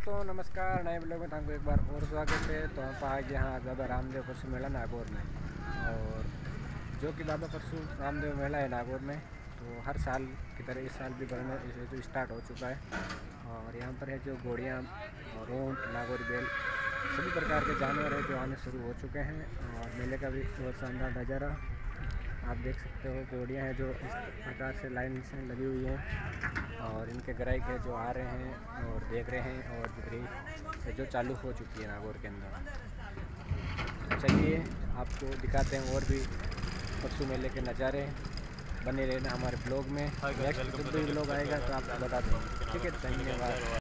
दोस्तों, नमस्कार, नए ब्लॉग में आपको एक बार और स्वागत है। तो हम आज यहाँ बाबा रामदेव परसु मेला, नागौर में। और जो कि बाबा परसु रामदेव मेला है नागौर में तो हर साल की तरह इस साल भी बढ़ने जो स्टार्ट हो चुका है। और यहाँ पर है जो घोड़ियाँ ऊँट नागौर बेल, सभी प्रकार के जानवर हैं जो आने शुरू हो चुके हैं। और मेले का भी बहुत शानदार नज़ारा। आप देख सकते हो, घोड़ियाँ हैं जो इस प्रकार से लाइन से लगी हुई हैं और इनके ग्राहक है जो आ रहे हैं। और देख रहे हैं और से जो चालू हो चुकी है नागौर के अंदर। चलिए आपको दिखाते हैं और भी परसों मेले के नज़ारे बने रहना हमारे ब्लॉग में। नेक्स्ट जब भी ब्लॉग आएगा तो आपको बता दें ठीक है धन्यवाद।